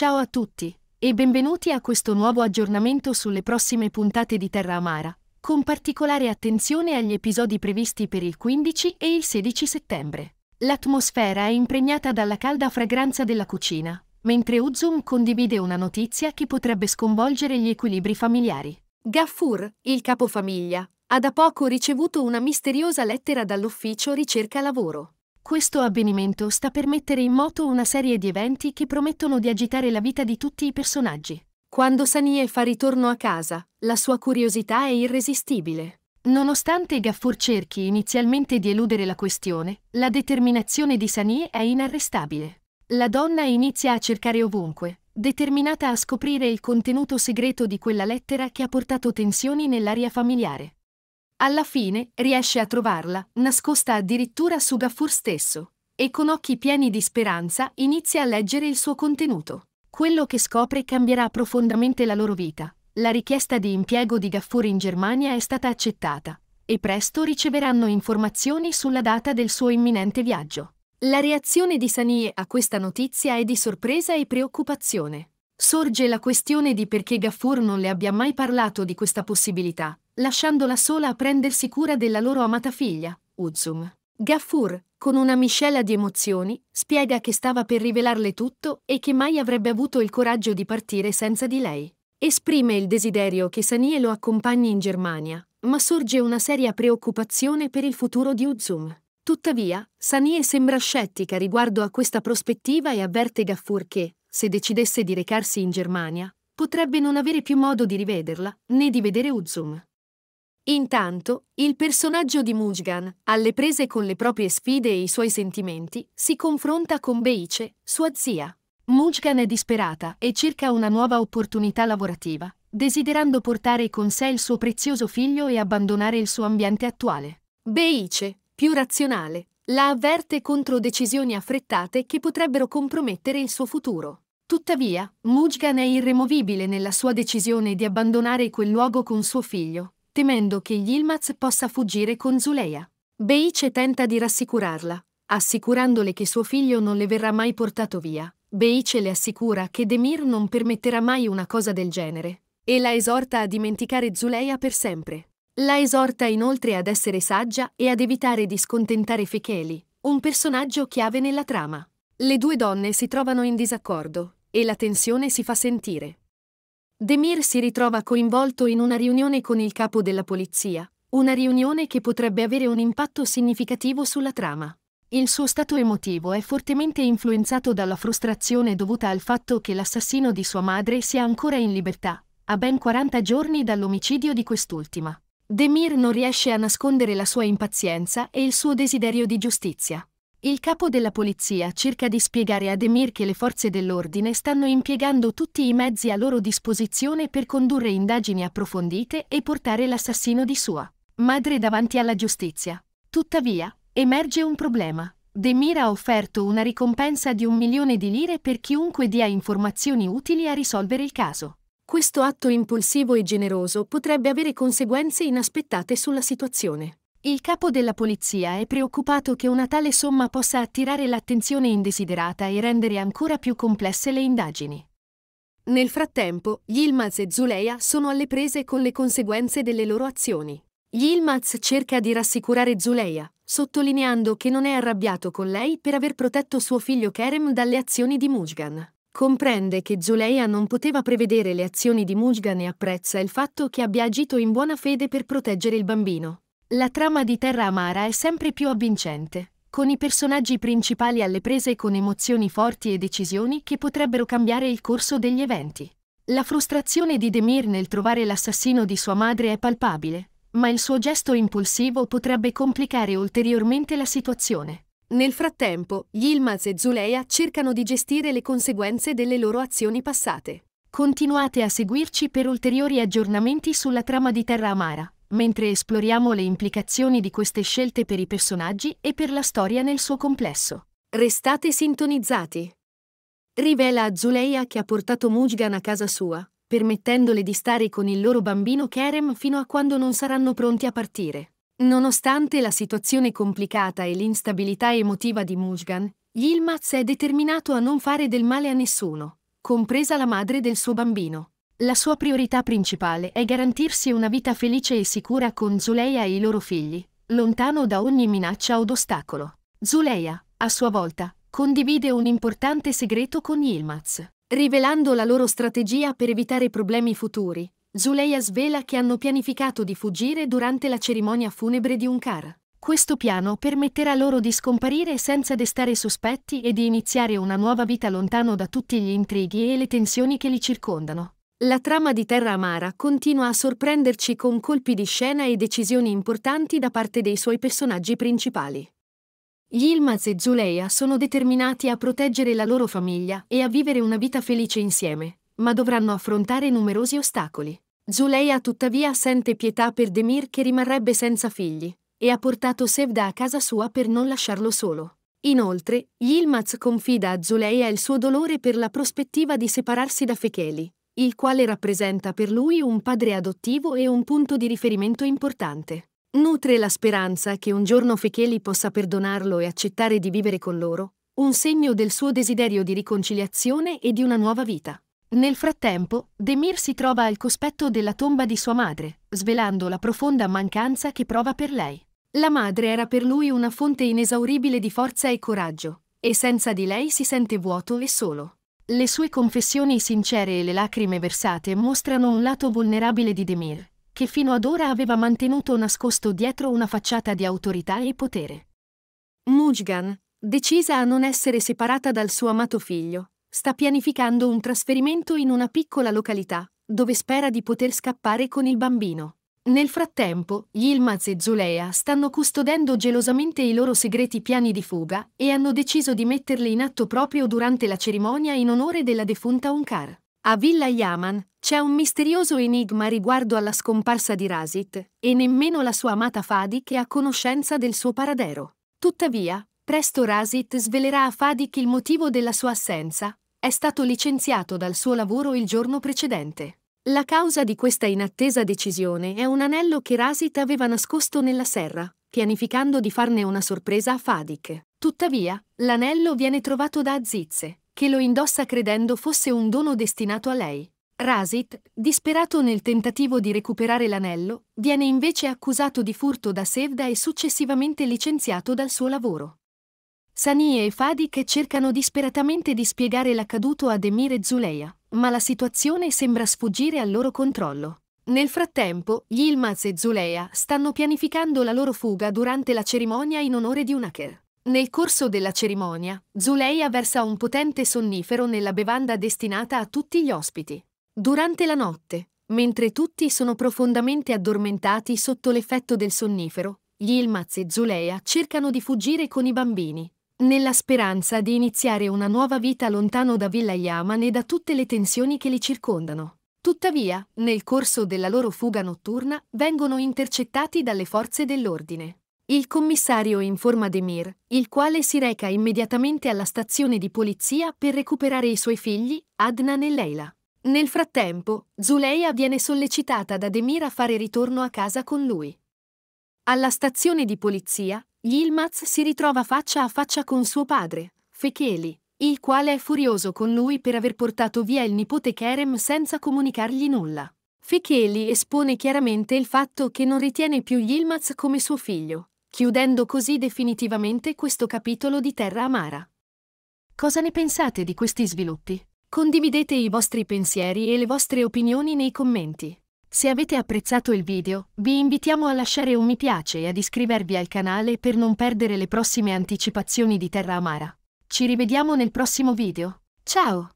Ciao a tutti e benvenuti a questo nuovo aggiornamento sulle prossime puntate di Terra Amara, con particolare attenzione agli episodi previsti per il 15 e il 16 settembre. L'atmosfera è impregnata dalla calda fragranza della cucina, mentre Uzum condivide una notizia che potrebbe sconvolgere gli equilibri familiari. Gaffur, il capofamiglia, ha da poco ricevuto una misteriosa lettera dall'ufficio ricerca lavoro. Questo avvenimento sta per mettere in moto una serie di eventi che promettono di agitare la vita di tutti i personaggi. Quando Sanie fa ritorno a casa, la sua curiosità è irresistibile. Nonostante Gaffur cerchi inizialmente di eludere la questione, la determinazione di Sanie è inarrestabile. La donna inizia a cercare ovunque, determinata a scoprire il contenuto segreto di quella lettera che ha portato tensioni nell'aria familiare. Alla fine riesce a trovarla, nascosta addirittura su Gaffur stesso, e con occhi pieni di speranza inizia a leggere il suo contenuto. Quello che scopre cambierà profondamente la loro vita. La richiesta di impiego di Gaffur in Germania è stata accettata, e presto riceveranno informazioni sulla data del suo imminente viaggio. La reazione di Sanie a questa notizia è di sorpresa e preoccupazione. Sorge la questione di perché Gaffur non le abbia mai parlato di questa possibilità, lasciandola sola a prendersi cura della loro amata figlia, Uzum. Gaffur, con una miscela di emozioni, spiega che stava per rivelarle tutto e che mai avrebbe avuto il coraggio di partire senza di lei. Esprime il desiderio che Sanie lo accompagni in Germania, ma sorge una seria preoccupazione per il futuro di Uzum. Tuttavia, Sanie sembra scettica riguardo a questa prospettiva e avverte Gaffur che, se decidesse di recarsi in Germania, potrebbe non avere più modo di rivederla, né di vedere Uzum. Intanto, il personaggio di Mujgan, alle prese con le proprie sfide e i suoi sentimenti, si confronta con Beice, sua zia. Mujgan è disperata e cerca una nuova opportunità lavorativa, desiderando portare con sé il suo prezioso figlio e abbandonare il suo ambiente attuale. Beice, più razionale, la avverte contro decisioni affrettate che potrebbero compromettere il suo futuro. Tuttavia, Mujgan è irremovibile nella sua decisione di abbandonare quel luogo con suo figlio, temendo che Yilmaz possa fuggire con Zuleia. Beice tenta di rassicurarla, assicurandole che suo figlio non le verrà mai portato via. Beice le assicura che Demir non permetterà mai una cosa del genere, e la esorta a dimenticare Zuleia per sempre. La esorta inoltre ad essere saggia e ad evitare di scontentare Fecheli, un personaggio chiave nella trama. Le due donne si trovano in disaccordo, e la tensione si fa sentire. Demir si ritrova coinvolto in una riunione con il capo della polizia, una riunione che potrebbe avere un impatto significativo sulla trama. Il suo stato emotivo è fortemente influenzato dalla frustrazione dovuta al fatto che l'assassino di sua madre sia ancora in libertà, a ben 40 giorni dall'omicidio di quest'ultima. Demir non riesce a nascondere la sua impazienza e il suo desiderio di giustizia. Il capo della polizia cerca di spiegare ad Emir che le forze dell'ordine stanno impiegando tutti i mezzi a loro disposizione per condurre indagini approfondite e portare l'assassino di sua madre davanti alla giustizia. Tuttavia, emerge un problema. Demir ha offerto una ricompensa di un milione di lire per chiunque dia informazioni utili a risolvere il caso. Questo atto impulsivo e generoso potrebbe avere conseguenze inaspettate sulla situazione. Il capo della polizia è preoccupato che una tale somma possa attirare l'attenzione indesiderata e rendere ancora più complesse le indagini. Nel frattempo, Yilmaz e Zuleia sono alle prese con le conseguenze delle loro azioni. Yilmaz cerca di rassicurare Zuleia, sottolineando che non è arrabbiato con lei per aver protetto suo figlio Kerem dalle azioni di Mujgan. Comprende che Zuleia non poteva prevedere le azioni di Mujgan e apprezza il fatto che abbia agito in buona fede per proteggere il bambino. La trama di Terra Amara è sempre più avvincente, con i personaggi principali alle prese con emozioni forti e decisioni che potrebbero cambiare il corso degli eventi. La frustrazione di Demir nel trovare l'assassino di sua madre è palpabile, ma il suo gesto impulsivo potrebbe complicare ulteriormente la situazione. Nel frattempo, Yilmaz e Zuleia cercano di gestire le conseguenze delle loro azioni passate. Continuate a seguirci per ulteriori aggiornamenti sulla trama di Terra Amara mentre esploriamo le implicazioni di queste scelte per i personaggi e per la storia nel suo complesso. Restate sintonizzati! Rivela a Zuleia che ha portato Mujgan a casa sua, permettendole di stare con il loro bambino Kerem fino a quando non saranno pronti a partire. Nonostante la situazione complicata e l'instabilità emotiva di Mujgan, Yilmaz è determinato a non fare del male a nessuno, compresa la madre del suo bambino. La sua priorità principale è garantirsi una vita felice e sicura con Zuleia e i loro figli, lontano da ogni minaccia o ostacolo. Zuleia, a sua volta, condivide un importante segreto con Yilmaz. Rivelando la loro strategia per evitare problemi futuri, Zuleia svela che hanno pianificato di fuggire durante la cerimonia funebre di Unkar. Questo piano permetterà loro di scomparire senza destare sospetti e di iniziare una nuova vita lontano da tutti gli intrighi e le tensioni che li circondano. La trama di Terra Amara continua a sorprenderci con colpi di scena e decisioni importanti da parte dei suoi personaggi principali. Yilmaz e Zuleia sono determinati a proteggere la loro famiglia e a vivere una vita felice insieme, ma dovranno affrontare numerosi ostacoli. Zuleia tuttavia sente pietà per Demir che rimarrebbe senza figli, e ha portato Sevda a casa sua per non lasciarlo solo. Inoltre, Yilmaz confida a Zuleia il suo dolore per la prospettiva di separarsi da Fekeli, il quale rappresenta per lui un padre adottivo e un punto di riferimento importante. Nutre la speranza che un giorno Fecheli possa perdonarlo e accettare di vivere con loro, un segno del suo desiderio di riconciliazione e di una nuova vita. Nel frattempo, Demir si trova al cospetto della tomba di sua madre, svelando la profonda mancanza che prova per lei. La madre era per lui una fonte inesauribile di forza e coraggio, e senza di lei si sente vuoto e solo. Le sue confessioni sincere e le lacrime versate mostrano un lato vulnerabile di Demir, che fino ad ora aveva mantenuto nascosto dietro una facciata di autorità e potere. Mujgan, decisa a non essere separata dal suo amato figlio, sta pianificando un trasferimento in una piccola località, dove spera di poter scappare con il bambino. Nel frattempo, Yilmaz e Zulea stanno custodendo gelosamente i loro segreti piani di fuga e hanno deciso di metterli in atto proprio durante la cerimonia in onore della defunta Unkar. A Villa Yaman c'è un misterioso enigma riguardo alla scomparsa di Rasit e nemmeno la sua amata Fadik è a conoscenza del suo paradero. Tuttavia, presto Rasit svelerà a Fadik il motivo della sua assenza. È stato licenziato dal suo lavoro il giorno precedente. La causa di questa inattesa decisione è un anello che Rasit aveva nascosto nella serra, pianificando di farne una sorpresa a Fadik. Tuttavia, l'anello viene trovato da Aziz, che lo indossa credendo fosse un dono destinato a lei. Rasit, disperato nel tentativo di recuperare l'anello, viene invece accusato di furto da Sevda e successivamente licenziato dal suo lavoro. Sani e Fadik cercano disperatamente di spiegare l'accaduto ad Emir e Zuleia, ma la situazione sembra sfuggire al loro controllo. Nel frattempo, Yilmaz e Zuleia stanno pianificando la loro fuga durante la cerimonia in onore di Unaker. Nel corso della cerimonia, Zuleia versa un potente sonnifero nella bevanda destinata a tutti gli ospiti. Durante la notte, mentre tutti sono profondamente addormentati sotto l'effetto del sonnifero, Yilmaz e Zuleia cercano di fuggire con i bambini, nella speranza di iniziare una nuova vita lontano da Villa Yaman e da tutte le tensioni che li circondano. Tuttavia, nel corso della loro fuga notturna, vengono intercettati dalle forze dell'ordine. Il commissario informa Demir, il quale si reca immediatamente alla stazione di polizia per recuperare i suoi figli, Adnan e Leila. Nel frattempo, Zuleia viene sollecitata da Demir a fare ritorno a casa con lui. Alla stazione di polizia, Yilmaz si ritrova faccia a faccia con suo padre, Fekeli, il quale è furioso con lui per aver portato via il nipote Kerem senza comunicargli nulla. Fekeli espone chiaramente il fatto che non ritiene più Yilmaz come suo figlio chiudendo così definitivamente questo capitolo di Terra Amara. Cosa ne pensate di questi sviluppi? Condividete i vostri pensieri e le vostre opinioni nei commenti. Se avete apprezzato il video, vi invitiamo a lasciare un mi piace e ad iscrivervi al canale per non perdere le prossime anticipazioni di Terra Amara. Ci rivediamo nel prossimo video. Ciao!